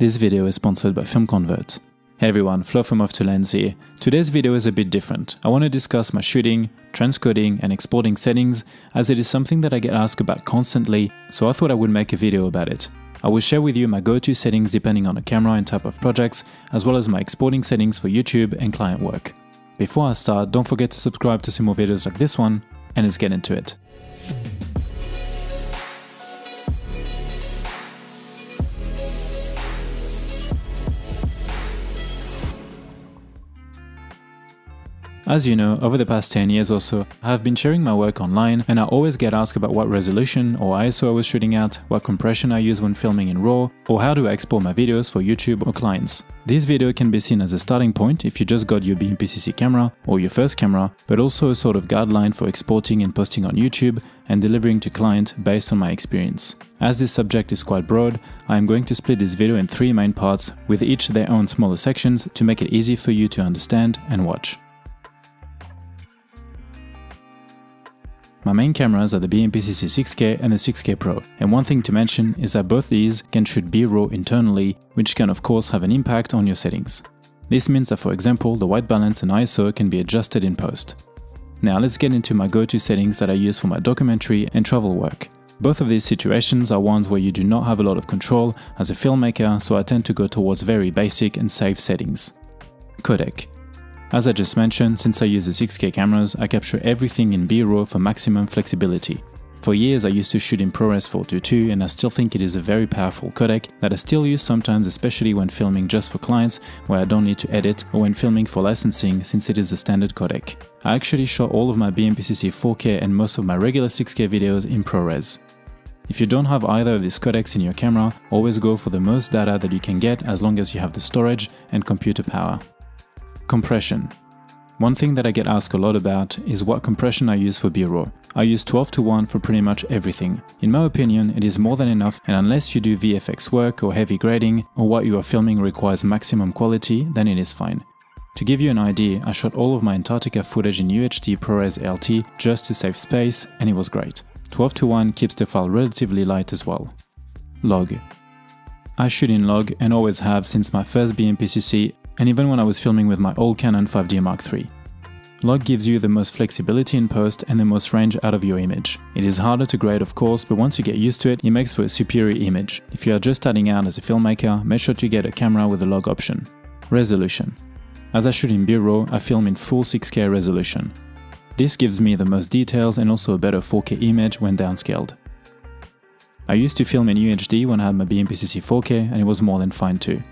This video is sponsored by FilmConvert. Hey everyone, Flo from Of Two Lands here. Today's video is a bit different. I want to discuss my shooting, transcoding and exporting settings as it is something that I get asked about constantly, so I thought I would make a video about it. I will share with you my go-to settings depending on the camera and type of projects, as well as my exporting settings for YouTube and client work. Before I start, don't forget to subscribe to see more videos like this one, and let's get into it. As you know, over the past 10 years or so, I have been sharing my work online and I always get asked about what resolution or ISO I was shooting at, what compression I use when filming in RAW, or how do I export my videos for YouTube or clients. This video can be seen as a starting point if you just got your BMPCC camera or your first camera, but also a sort of guideline for exporting and posting on YouTube and delivering to client based on my experience. As this subject is quite broad, I am going to split this video in three main parts with each their own smaller sections to make it easy for you to understand and watch. My main cameras are the BMPCC 6K and the 6K Pro, and one thing to mention is that both these can shoot B-RAW internally, which can of course have an impact on your settings. This means that for example, the white balance and ISO can be adjusted in post. Now let's get into my go-to settings that I use for my documentary and travel work. Both of these situations are ones where you do not have a lot of control as a filmmaker, so I tend to go towards very basic and safe settings. Codec. As I just mentioned, since I use the 6K cameras, I capture everything in B-RAW for maximum flexibility. For years I used to shoot in ProRes 422 and I still think it is a very powerful codec that I still use sometimes especially when filming just for clients where I don't need to edit or when filming for licensing since it is a standard codec. I actually shot all of my BMPCC 4K and most of my regular 6K videos in ProRes. If you don't have either of these codecs in your camera, always go for the most data that you can get as long as you have the storage and computer power. Compression. One thing that I get asked a lot about is what compression I use for B-RAW. I use 12 to 1 for pretty much everything. In my opinion, it is more than enough and unless you do VFX work or heavy grading or what you are filming requires maximum quality, then it is fine. To give you an idea, I shot all of my Antarctica footage in UHD ProRes LT just to save space and it was great. 12 to 1 keeps the file relatively light as well. Log. I shoot in log and always have since my first BMPCC and even when I was filming with my old Canon 5D Mark III. Log gives you the most flexibility in post and the most range out of your image. It is harder to grade of course, but once you get used to it, it makes for a superior image. If you are just starting out as a filmmaker, make sure to get a camera with a log option. Resolution. As I shoot in B-RAW, I film in full 6K resolution. This gives me the most details and also a better 4K image when downscaled. I used to film in UHD when I had my BMPCC 4K and it was more than fine too.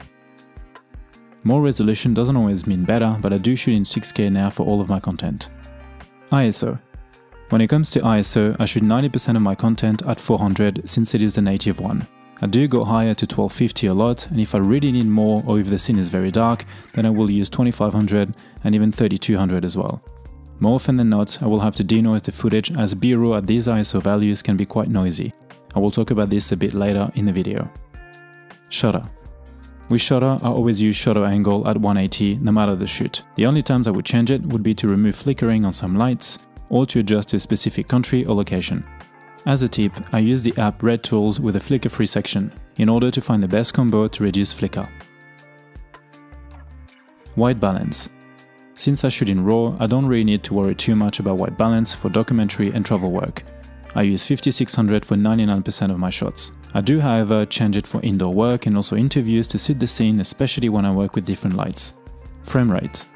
More resolution doesn't always mean better, but I do shoot in 6K now for all of my content. ISO. When it comes to ISO, I shoot 90% of my content at 400 since it is the native one. I do go higher to 1250 a lot, and if I really need more or if the scene is very dark, then I will use 2500 and even 3200 as well. More often than not, I will have to denoise the footage as B-RAW at these ISO values can be quite noisy. I will talk about this a bit later in the video. Shutter. With shutter, I always use shutter angle at 180 no matter the shoot. The only times I would change it would be to remove flickering on some lights or to adjust to a specific country or location. As a tip, I use the app Red Tools with a flicker-free section in order to find the best combo to reduce flicker. White balance. Since I shoot in RAW, I don't really need to worry too much about white balance for documentary and travel work. I use 5600 for 99% of my shots. I do however change it for indoor work and also interviews to suit the scene especially when I work with different lights. Frame rate.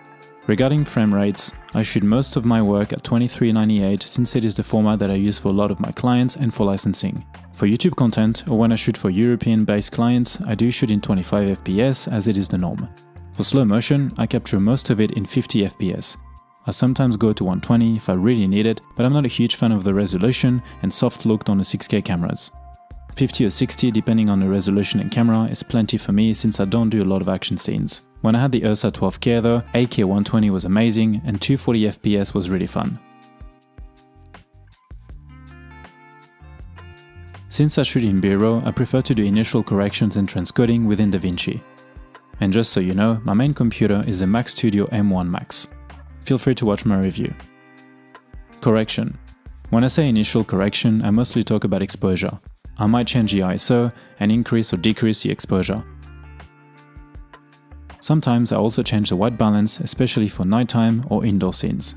Regarding frame rates, I shoot most of my work at 2398 since it is the format that I use for a lot of my clients and for licensing. For YouTube content or when I shoot for European based clients, I do shoot in 25 fps as it is the norm. For slow motion, I capture most of it in 50 fps. I sometimes go to 120 if I really need it, but I'm not a huge fan of the resolution and soft looked on the 6K cameras. 50 or 60 depending on the resolution and camera is plenty for me since I don't do a lot of action scenes. When I had the Ursa 12K though, 8K 120 was amazing and 240 FPS was really fun. Since I shoot in B-RAW, I prefer to do initial corrections and transcoding within DaVinci. And just so you know, my main computer is the Mac Studio M1 Max. Feel free to watch my review. Correction. When I say initial correction, I mostly talk about exposure. I might change the ISO and increase or decrease the exposure. Sometimes I also change the white balance, especially for nighttime or indoor scenes.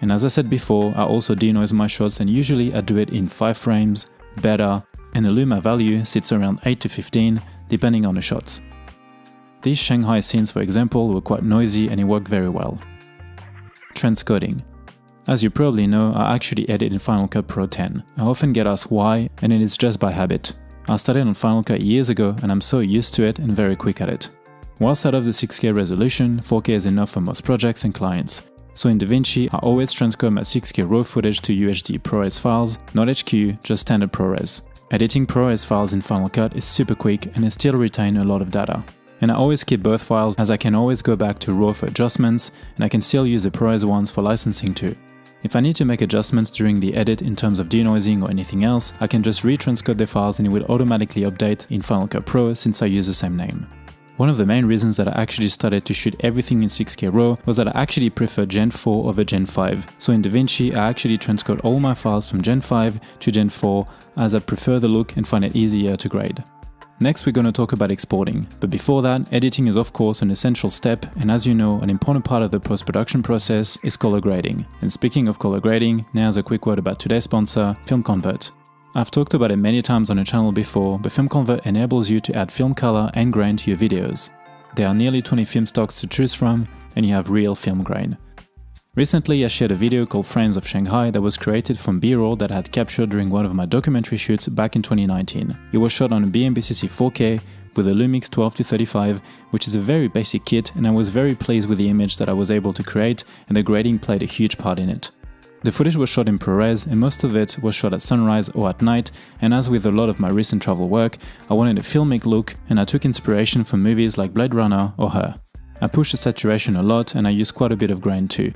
And as I said before, I also denoise my shots and usually I do it in 5 frames, better, and the luma value sits around 8 to 15 depending on the shots. These Shanghai scenes for example were quite noisy and it worked very well. Transcoding. As you probably know, I actually edit in Final Cut Pro 10. I often get asked why, and it is just by habit. I started on Final Cut years ago and I'm so used to it and very quick at it. Whilst I love the 6K resolution, 4K is enough for most projects and clients. So in DaVinci, I always transcode my 6K RAW footage to UHD ProRes files, not HQ, just standard ProRes. Editing ProRes files in Final Cut is super quick and I still retain a lot of data. And I always keep both files as I can always go back to RAW for adjustments and I can still use the ProRes ones for licensing too. If I need to make adjustments during the edit in terms of denoising or anything else, I can just retranscode the files and it will automatically update in Final Cut Pro since I use the same name. One of the main reasons that I actually started to shoot everything in 6K RAW was that I actually prefer Gen 4 over Gen 5. So in DaVinci, I actually transcode all my files from Gen 5 to Gen 4 as I prefer the look and find it easier to grade. Next we're going to talk about exporting, but before that, editing is of course an essential step and as you know, an important part of the post-production process is color grading. And speaking of color grading, now a quick word about today's sponsor, FilmConvert. I've talked about it many times on the channel before, but FilmConvert enables you to add film color and grain to your videos. There are nearly 20 film stocks to choose from, and you have real film grain. Recently I shared a video called Friends of Shanghai that was created from b-roll that I had captured during one of my documentary shoots back in 2019. It was shot on a BMPCC 4K with a Lumix 12-35, which is a very basic kit and I was very pleased with the image that I was able to create and the grading played a huge part in it. The footage was shot in ProRes and most of it was shot at sunrise or at night and as with a lot of my recent travel work, I wanted a filmic look and I took inspiration from movies like Blade Runner or Her. I pushed the saturation a lot and I used quite a bit of grain too.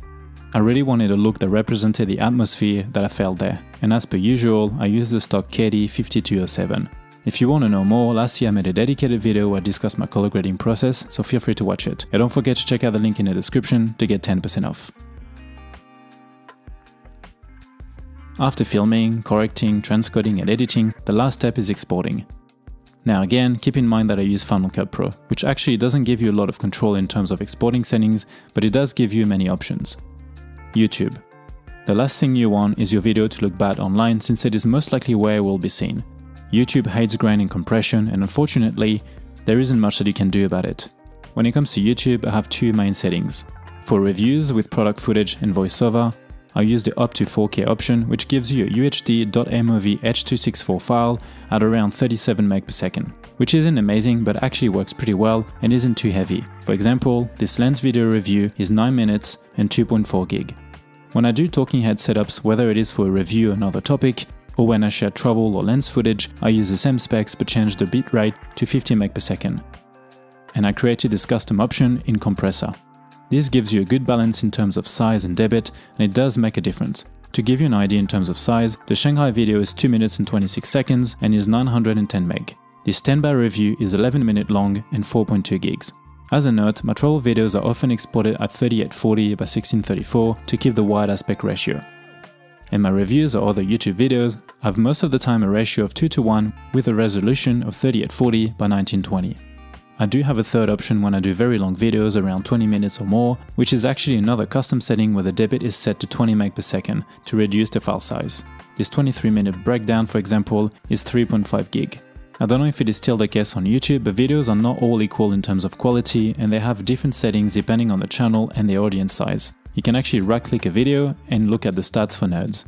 I really wanted a look that represented the atmosphere that I felt there, and as per usual, I used the stock KD5207. If you want to know more, last year I made a dedicated video where I discussed my color grading process, so feel free to watch it. And don't forget to check out the link in the description to get 10% off. After filming, correcting, transcoding and editing, the last step is exporting. Now again, keep in mind that I use Final Cut Pro, which actually doesn't give you a lot of control in terms of exporting settings, but it does give you many options. YouTube. The last thing you want is your video to look bad online since it is most likely where it will be seen. YouTube hates grain and compression and unfortunately, there isn't much that you can do about it. When it comes to YouTube, I have two main settings. For reviews with product footage and voiceover, I use the up to 4K option which gives you a UHD.MOV H.264 file at around 37 MB per second, which isn't amazing but actually works pretty well and isn't too heavy. For example, this lens video review is 9 minutes and 2.4 gig. When I do talking head setups, whether it is for a review or another topic, or when I share travel or lens footage, I use the same specs but change the bitrate to 50 MB per second. And I created this custom option in Compressor. This gives you a good balance in terms of size and debit, and it does make a difference. To give you an idea in terms of size, the Shanghai video is 2 minutes and 26 seconds and is 910 meg. This Tenba review is 11 minute long and 4.2 gigs. As a note, my travel videos are often exported at 3840 by 1634 to keep the wide aspect ratio. In my reviews or other YouTube videos I have most of the time a ratio of 2 to 1 with a resolution of 3840 by 1920. I do have a third option when I do very long videos around 20 minutes or more, which is actually another custom setting where the debit is set to 20 MB per second to reduce the file size. This 23 minute breakdown for example is 3.5 gig. I don't know if it is still the case on YouTube, but videos are not all equal in terms of quality and they have different settings depending on the channel and the audience size. You can actually right click a video and look at the stats for nerds.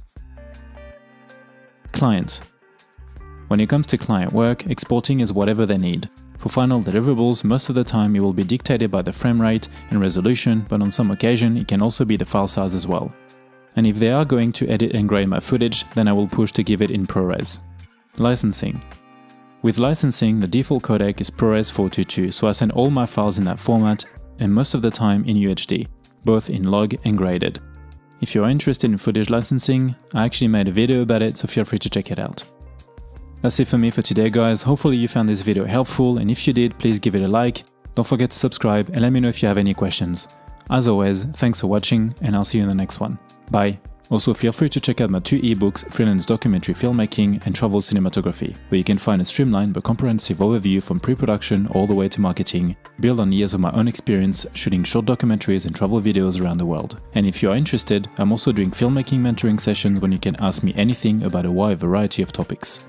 Client. When it comes to client work, exporting is whatever they need. For final deliverables, most of the time it will be dictated by the frame rate and resolution, but on some occasion it can also be the file size as well. And if they are going to edit and grade my footage, then I will push to give it in ProRes. Licensing. With licensing, the default codec is ProRes 422, so I send all my files in that format and most of the time in UHD, both in log and graded. If you're interested in footage licensing, I actually made a video about it, so feel free to check it out. That's it for me for today guys, hopefully you found this video helpful and if you did, please give it a like, don't forget to subscribe and let me know if you have any questions. As always, thanks for watching and I'll see you in the next one. Bye. Also, feel free to check out my two ebooks, Freelance Documentary Filmmaking and Travel Cinematography, where you can find a streamlined but comprehensive overview from pre-production all the way to marketing, built on years of my own experience shooting short documentaries and travel videos around the world. And if you are interested, I'm also doing filmmaking mentoring sessions when you can ask me anything about a wide variety of topics.